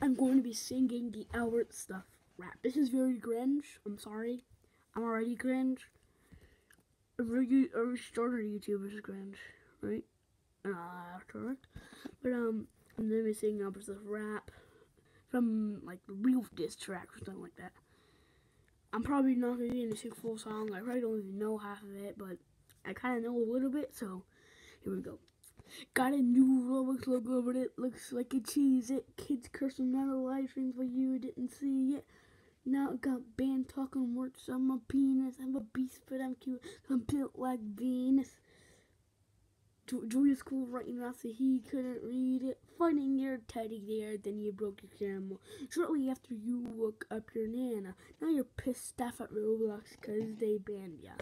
I'm going to be singing the Albert Stuff rap. This is very cringe. I'm sorry. I'm already cringe. Every, every starter YouTuber is cringe, right? Uh, correct. But, um, I'm going to be singing Albert Stuff rap from, like, real diss track or something like that. I'm probably not going to be able to sing full song. I probably don't even know half of it, but I kind of know a little bit, so here we go. Got a new Roblox logo, but it looks like a cheese. It kids cursing out of live streams, but you didn't see it. Now it got banned talking words. I'm a penis. I'm a beast, but I'm cute. I'm built like Venus. Julius Cool writing off that he couldn't read it. Finding your teddy there, then you broke your camera. Shortly after you woke up your nana. Now you're pissed off at Roblox because they banned ya.